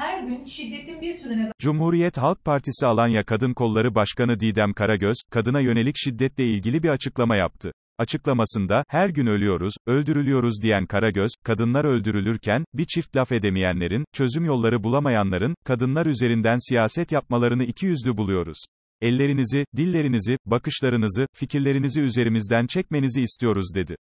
Her gün şiddetin bir türüne Cumhuriyet Halk Partisi Alanya Kadın Kolları Başkanı Didem Karagöz, kadına yönelik şiddetle ilgili bir açıklama yaptı. Açıklamasında, her gün ölüyoruz, öldürülüyoruz diyen Karagöz, kadınlar öldürülürken, bir çift laf edemeyenlerin, çözüm yolları bulamayanların, kadınlar üzerinden siyaset yapmalarını ikiyüzlü buluyoruz. Ellerinizi, dillerinizi, bakışlarınızı, fikirlerinizi üzerimizden çekmenizi istiyoruz dedi.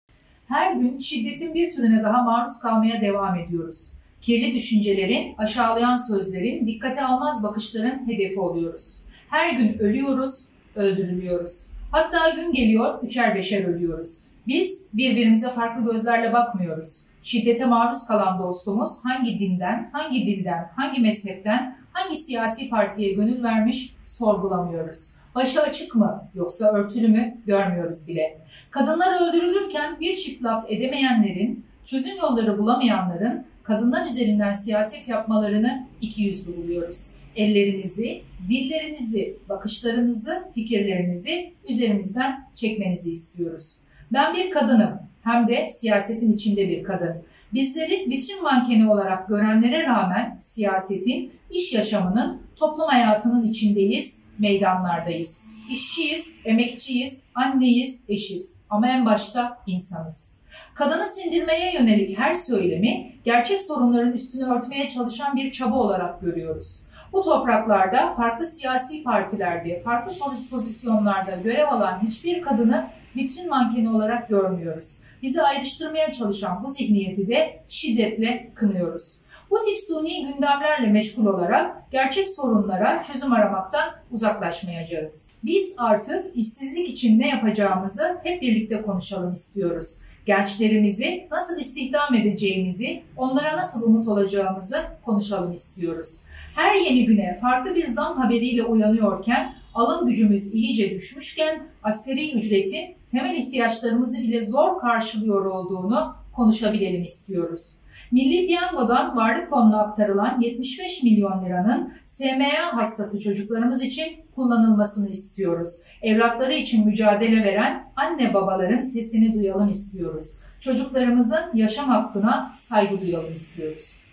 her gün şiddetin bir türüne daha maruz kalmaya devam ediyoruz. Kirli düşüncelerin, aşağılayan sözlerin, dikkate almaz bakışların hedefi oluyoruz. Her gün ölüyoruz, öldürülüyoruz. Hatta gün geliyor, üçer beşer ölüyoruz. Biz birbirimize farklı gözlerle bakmıyoruz. Şiddete maruz kalan dostumuz hangi dinden, hangi dilden, hangi mezhepten, hangi siyasi partiye gönül vermiş sorgulamıyoruz. Başı açık mı yoksa örtülü mü görmüyoruz bile. Kadınlar öldürülürken bir çift laf edemeyenlerin, çözüm yolları bulamayanların kadınlar üzerinden siyaset yapmalarını iki yüzlü buluyoruz. Ellerinizi, dillerinizi, bakışlarınızı, fikirlerinizi üzerimizden çekmenizi istiyoruz. Ben bir kadınım, hem de siyasetin içinde bir kadın. Bizleri vitrin mankeni olarak görenlere rağmen siyasetin, iş yaşamının, toplum hayatının içindeyiz, meydanlardayız. İşçiyiz, emekçiyiz, anneyiz, eşiz ama en başta insanız. Kadını sindirmeye yönelik her söylemi gerçek sorunların üstünü örtmeye çalışan bir çaba olarak görüyoruz. Bu topraklarda farklı siyasi partilerde, farklı poz- pozisyonlarda görev alan hiçbir kadını vitrin mankeni olarak görmüyoruz. Bizi ayrıştırmaya çalışan bu zihniyeti de şiddetle kınıyoruz. Bu tip suni gündemlerle meşgul olarak gerçek sorunlara çözüm aramaktan uzaklaşmayacağız. Biz artık işsizlik için ne yapacağımızı hep birlikte konuşalım istiyoruz. Gençlerimizi nasıl istihdam edeceğimizi, onlara nasıl umut olacağımızı konuşalım istiyoruz. Her yeni güne farklı bir zam haberiyle uyanıyorken, alım gücümüz iyice düşmüşken, asgari ücretin temel ihtiyaçlarımızı bile zor karşılıyor olduğunu konuşabilelim istiyoruz. Milli Piyango'dan varlık fonuna aktarılan 75 milyon liranın SMA hastası çocuklarımız için kullanılmasını istiyoruz. Evlatları için mücadele veren anne babaların sesini duyalım istiyoruz. Çocuklarımızın yaşam hakkına saygı duyalım istiyoruz.